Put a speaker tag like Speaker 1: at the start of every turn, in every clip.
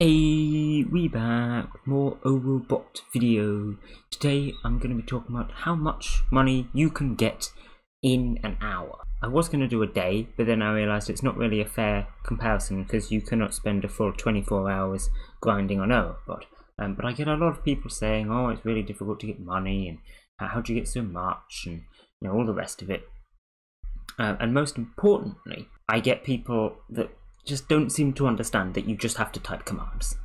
Speaker 1: Hey, we back more OwO bot video. Today I'm going to be talking about how much money you can get in an hour. I was going to do a day, but then I realised it's not really a fair comparison because you cannot spend a full 24 hours grinding on OwO bot. Um, but I get a lot of people saying, oh, it's really difficult to get money and how do you get so much and you know all the rest of it. Uh, and most importantly, I get people that just don't seem to understand that you just have to type commands.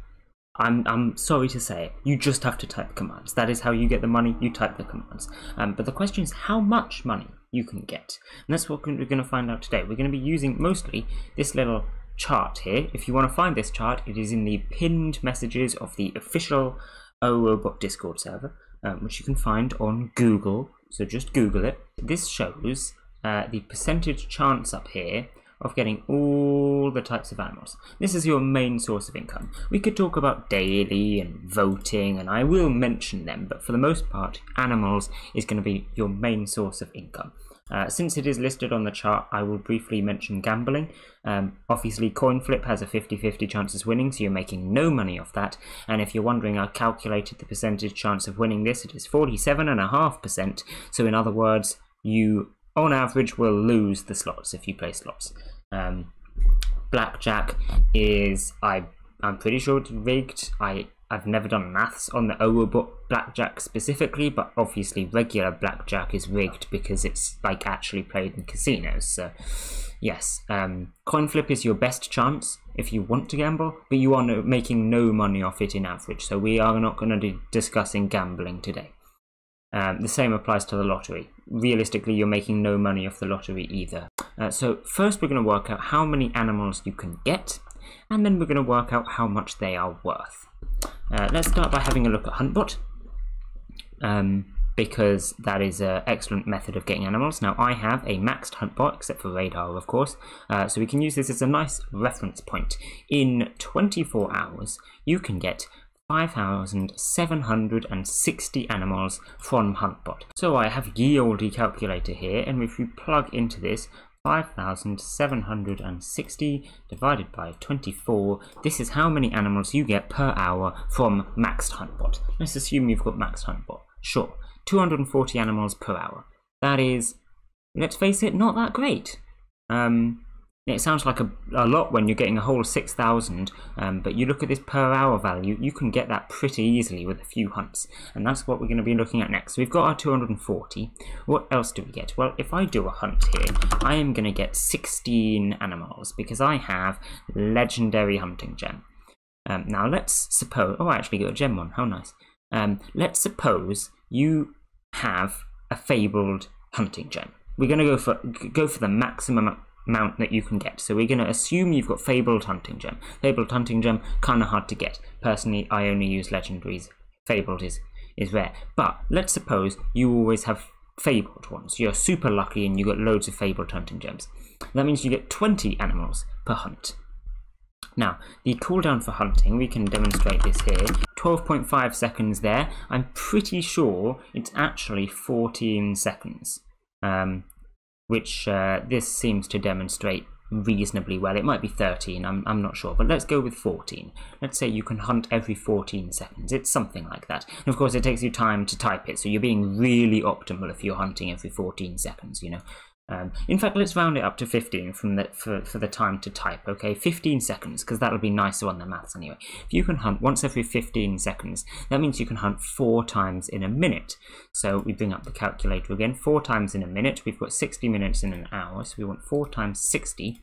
Speaker 1: I'm, I'm sorry to say it, you just have to type commands. That is how you get the money, you type the commands. Um, but the question is how much money you can get. And that's what we're going to find out today. We're going to be using mostly this little chart here. If you want to find this chart, it is in the pinned messages of the official OwO bot Discord server, um, which you can find on Google. So just Google it. This shows uh, the percentage chance up here of getting all the types of animals. This is your main source of income. We could talk about daily and voting, and I will mention them, but for the most part, animals is going to be your main source of income. Uh, since it is listed on the chart, I will briefly mention gambling. Um, obviously, coin flip has a 50-50 chance of winning, so you're making no money off that. And if you're wondering, I calculated the percentage chance of winning this. It is 47.5%. So in other words, you on average will lose the slots if you play slots. Um, blackjack is I I'm pretty sure it's rigged. I I've never done maths on the OwO bot blackjack specifically, but obviously regular blackjack is rigged because it's like actually played in casinos. So yes, um, coin flip is your best chance if you want to gamble, but you are no, making no money off it in average. So we are not going to be discussing gambling today. Um, the same applies to the lottery. Realistically, you're making no money off the lottery either. Uh, so first we're going to work out how many animals you can get, and then we're going to work out how much they are worth. Uh, let's start by having a look at Huntbot, um, because that is an excellent method of getting animals. Now I have a maxed Huntbot, except for radar of course, uh, so we can use this as a nice reference point. In 24 hours, you can get 5,760 animals from Huntbot. So I have ye olde calculator here, and if we plug into this 5,760 divided by 24. This is how many animals you get per hour from Maxed Huntbot. Let's assume you've got Maxed Huntbot. Sure, 240 animals per hour. That is, let's face it, not that great. Um, it sounds like a, a lot when you're getting a whole 6,000, um, but you look at this per hour value, you can get that pretty easily with a few hunts. And that's what we're going to be looking at next. So we've got our 240. What else do we get? Well, if I do a hunt here, I am going to get 16 animals because I have legendary hunting gem. Um, now let's suppose, oh I actually got a gem one, how nice. Um, let's suppose you have a fabled hunting gem. We're going to go for go for the maximum mount that you can get. So we're going to assume you've got Fabled Hunting Gem. Fabled Hunting Gem, kind of hard to get. Personally, I only use Legendaries. Fabled is, is rare. But let's suppose you always have Fabled ones. You're super lucky and you got loads of Fabled Hunting Gems. That means you get 20 animals per hunt. Now, the cooldown for hunting, we can demonstrate this here. 12.5 seconds there. I'm pretty sure it's actually 14 seconds. Um, which uh, this seems to demonstrate reasonably well. It might be 13, I'm, I'm not sure, but let's go with 14. Let's say you can hunt every 14 seconds. It's something like that. And of course, it takes you time to type it, so you're being really optimal if you're hunting every 14 seconds, you know. Um, in fact, let's round it up to 15 from the, for, for the time to type, okay? 15 seconds, because that'll be nicer on the maths anyway. If you can hunt once every 15 seconds, that means you can hunt four times in a minute. So we bring up the calculator again, four times in a minute. We've got 60 minutes in an hour, so we want four times 60.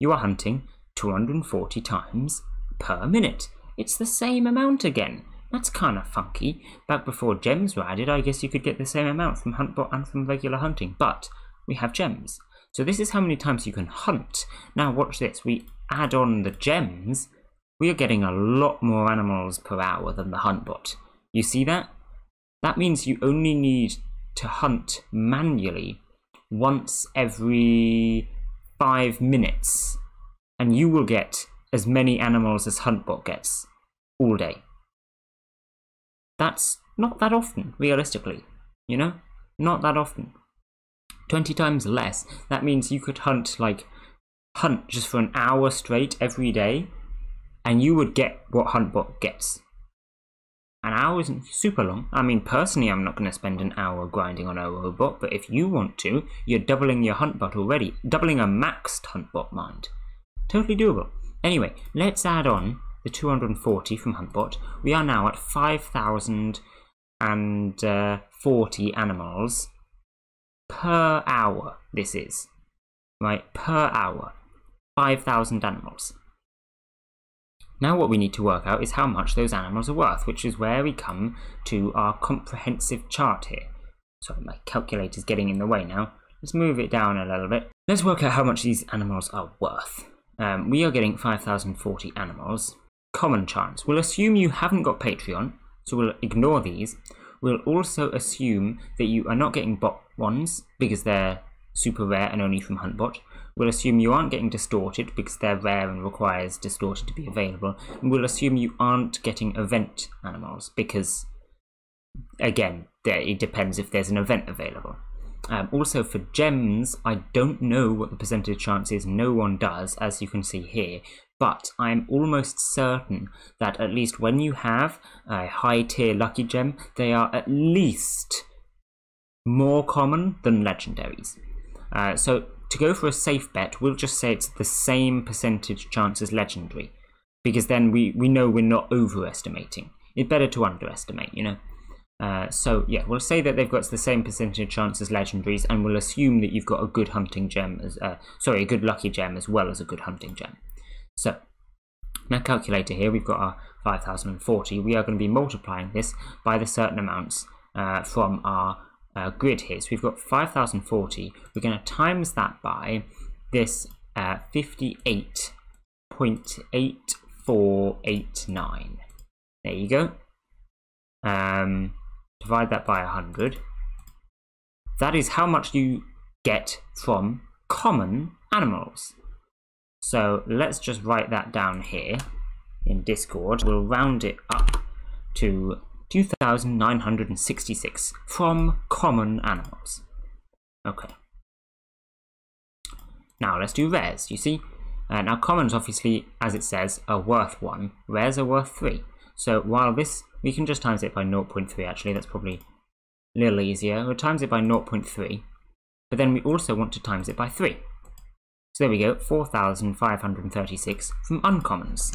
Speaker 1: You are hunting 240 times per minute. It's the same amount again. That's kind of funky. Back before gems were added, I guess you could get the same amount from Huntbot and from regular hunting, but we have gems. So this is how many times you can hunt. Now watch this, we add on the gems, we are getting a lot more animals per hour than the hunt bot. You see that? That means you only need to hunt manually once every five minutes and you will get as many animals as Huntbot gets all day. That's not that often, realistically, you know? Not that often. 20 times less. That means you could hunt like hunt just for an hour straight every day and you would get what Huntbot gets. An hour isn't super long. I mean, personally, I'm not going to spend an hour grinding on a robot, but if you want to, you're doubling your Huntbot already. Doubling a maxed Huntbot, mind. Totally doable. Anyway, let's add on the 240 from Huntbot. We are now at 5,040 uh, animals per hour, this is. Right, per hour. 5,000 animals. Now what we need to work out is how much those animals are worth, which is where we come to our comprehensive chart here. Sorry, my calculator's getting in the way now. Let's move it down a little bit. Let's work out how much these animals are worth. Um, we are getting 5,040 animals. Common chance. We'll assume you haven't got Patreon, so we'll ignore these. We'll also assume that you are not getting bot ones because they're super rare and only from Huntbot. We'll assume you aren't getting distorted because they're rare and requires distorted to be available. And we'll assume you aren't getting event animals because, again, it depends if there's an event available. Um, also for gems, I don't know what the percentage chance is, no one does, as you can see here, but I'm almost certain that at least when you have a high tier lucky gem, they are at least more common than legendaries. Uh, so to go for a safe bet, we'll just say it's the same percentage chance as legendary, because then we, we know we're not overestimating. It's better to underestimate, you know. Uh, so yeah, we'll say that they've got the same percentage chance as legendaries, and we'll assume that you've got a good hunting gem as uh, sorry, a good lucky gem as well as a good hunting gem. So now calculator here, we've got our 5040. We are going to be multiplying this by the certain amounts uh, from our uh, grid here. So we've got 5040. We're going to times that by this uh, 58.8489. There you go. Um, divide that by 100. That is how much you get from common animals. So let's just write that down here in Discord. We'll round it up to 2,966 from common animals. Okay. Now let's do rares, you see? Uh, now commons obviously, as it says, are worth 1, rares are worth 3. So while this, we can just times it by 0.3 actually, that's probably a little easier. We'll times it by 0.3, but then we also want to times it by 3. So there we go, 4,536 from uncommons.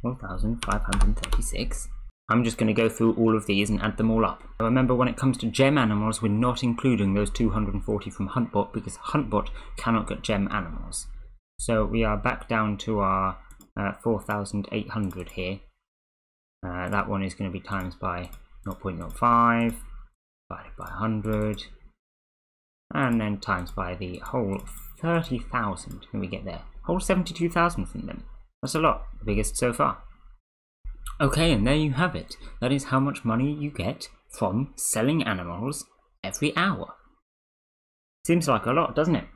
Speaker 1: 4,536. I'm just going to go through all of these and add them all up. Remember, when it comes to gem animals, we're not including those 240 from Huntbot because Huntbot cannot get gem animals. So we are back down to our uh, 4,800 here. Uh, that one is going to be times by 0.05, divided by 100, and then times by the whole 30,000 when we get there. Whole 72,000 from them. That's a lot, the biggest so far. Okay, and there you have it. That is how much money you get from selling animals every hour. Seems like a lot, doesn't it?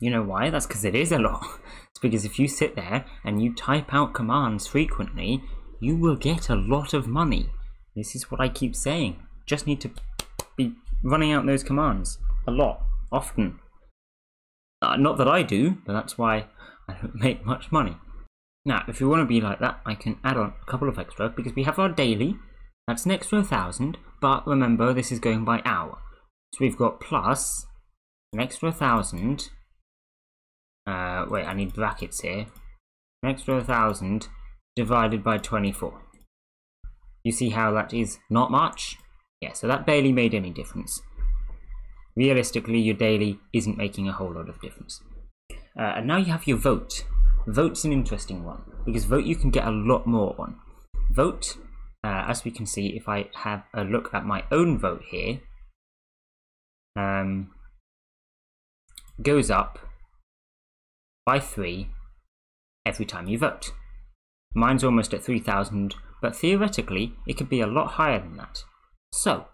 Speaker 1: You know why? That's because it is a lot. It's because if you sit there and you type out commands frequently, you will get a lot of money. This is what I keep saying. Just need to be running out those commands a lot, often. Uh, not that I do, but that's why I don't make much money. Now, if you want to be like that, I can add on a couple of extra because we have our daily. That's next to a 1,000, but remember this is going by hour. So we've got plus an extra 1,000. Uh, wait, I need brackets here. An extra 1,000 divided by 24. You see how that is not much? Yeah, so that barely made any difference. Realistically, your daily isn't making a whole lot of difference. Uh, and now you have your vote. Vote's an interesting one because vote you can get a lot more on. Vote, uh, as we can see, if I have a look at my own vote here, um, goes up by three every time you vote. Mine's almost at 3,000, but theoretically it could be a lot higher than that. So,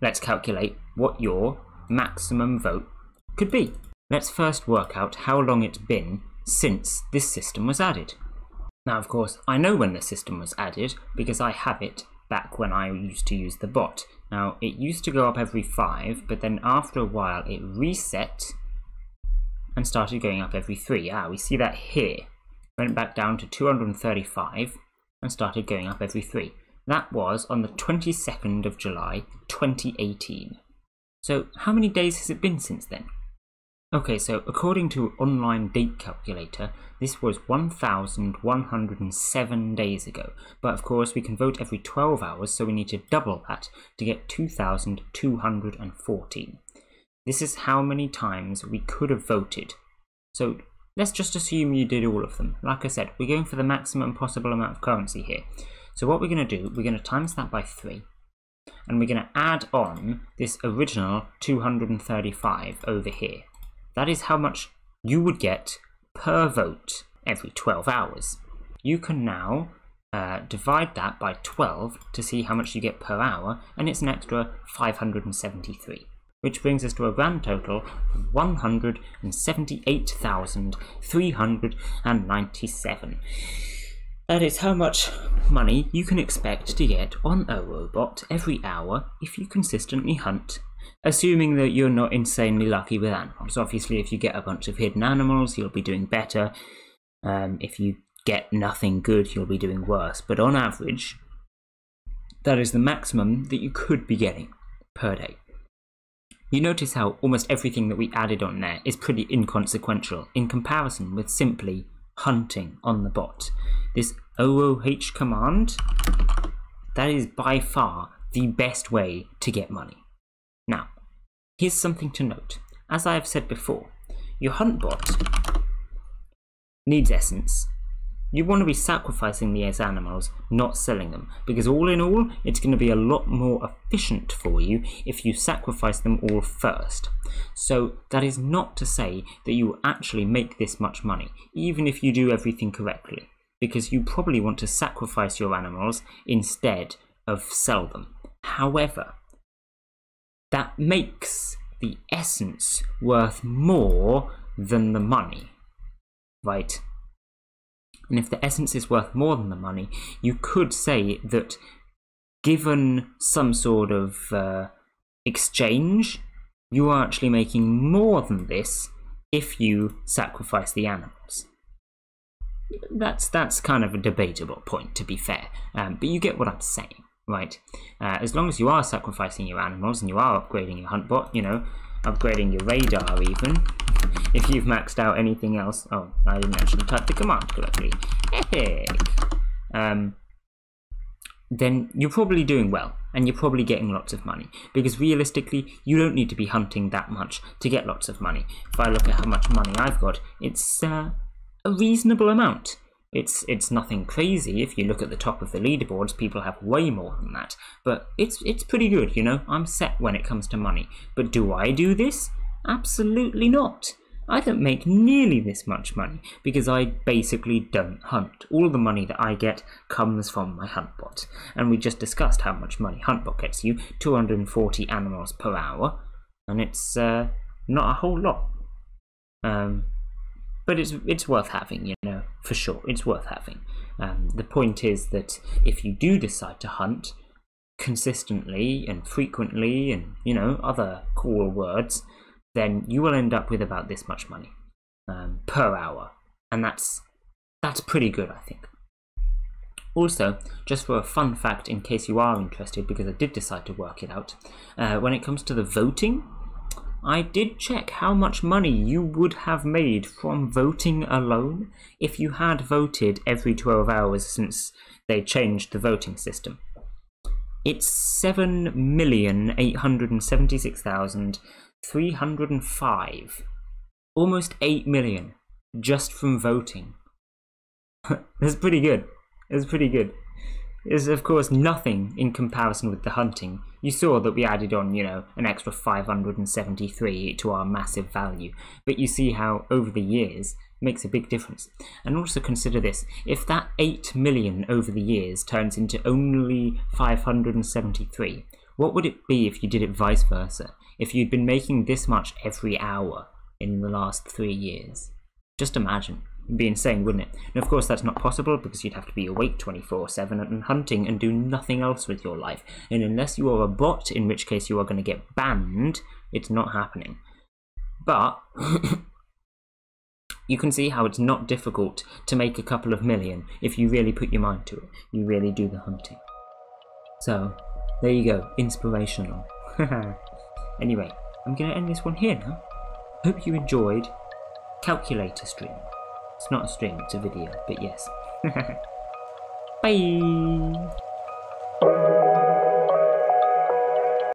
Speaker 1: let's calculate what your maximum vote could be. Let's first work out how long it's been since this system was added. Now of course I know when the system was added because I have it back when I used to use the bot. Now it used to go up every 5 but then after a while it reset and started going up every three. Ah, we see that here. Went back down to 235 and started going up every three. That was on the 22nd of July 2018. So how many days has it been since then? Okay, so according to online date calculator, this was 1,107 days ago. But of course, we can vote every 12 hours, so we need to double that to get 2,214. This is how many times we could have voted. So let's just assume you did all of them. Like I said, we're going for the maximum possible amount of currency here. So what we're going to do, we're going to times that by 3. And we're going to add on this original 235 over here. That is how much you would get per vote every 12 hours. You can now uh, divide that by 12 to see how much you get per hour, and it's an extra 573 which brings us to a grand total of 178,397. That is how much money you can expect to get on a robot every hour if you consistently hunt. Assuming that you're not insanely lucky with animals. Obviously, if you get a bunch of hidden animals, you'll be doing better. Um, if you get nothing good, you'll be doing worse. But on average, that is the maximum that you could be getting per day. You notice how almost everything that we added on there is pretty inconsequential in comparison with simply hunting on the bot. This OOH command, that is by far the best way to get money. Now, here's something to note. As I have said before, your hunt bot needs essence you want to be sacrificing these animals, not selling them, because all in all, it's going to be a lot more efficient for you if you sacrifice them all first. So that is not to say that you actually make this much money, even if you do everything correctly, because you probably want to sacrifice your animals instead of sell them. However, that makes the essence worth more than the money, right? And if the essence is worth more than the money, you could say that given some sort of uh, exchange, you are actually making more than this if you sacrifice the animals. That's that's kind of a debatable point, to be fair, um, but you get what I'm saying, right? Uh, as long as you are sacrificing your animals and you are upgrading your hunt bot, you know, upgrading your radar even, if you've maxed out anything else. Oh, I didn't actually type the command correctly. Heck. Um, then you're probably doing well and you're probably getting lots of money because realistically you don't need to be hunting that much to get lots of money if i look at how much money i've got it's uh, a reasonable amount it's it's nothing crazy if you look at the top of the leaderboards people have way more than that but it's it's pretty good you know i'm set when it comes to money but do i do this Absolutely not. I don't make nearly this much money because I basically don't hunt. All the money that I get comes from my huntbot. And we just discussed how much money huntbot gets you 240 animals per hour, and it's uh, not a whole lot. Um, but it's it's worth having, you know, for sure. It's worth having. Um, the point is that if you do decide to hunt consistently and frequently, and you know other cool words, then you will end up with about this much money um, per hour, and that's that's pretty good, I think. Also, just for a fun fact, in case you are interested, because I did decide to work it out, uh, when it comes to the voting, I did check how much money you would have made from voting alone if you had voted every 12 hours since they changed the voting system. It's 7,876,000 305. Almost 8 million just from voting. That's pretty good. It's pretty good. It's of course nothing in comparison with the hunting. You saw that we added on, you know, an extra 573 to our massive value. But you see how over the years makes a big difference. And also consider this, if that 8 million over the years turns into only 573, what would it be if you did it vice versa? if you'd been making this much every hour in the last three years. Just imagine. Be insane, wouldn't it? And of course, that's not possible because you'd have to be awake 24 7 and hunting and do nothing else with your life. And unless you are a bot, in which case you are going to get banned, it's not happening. But you can see how it's not difficult to make a couple of million if you really put your mind to it. You really do the hunting. So, there you go. Inspirational. anyway, I'm going to end this one here now. Hope you enjoyed Calculator Stream. It's not a stream, it's a video, but yes. Bye!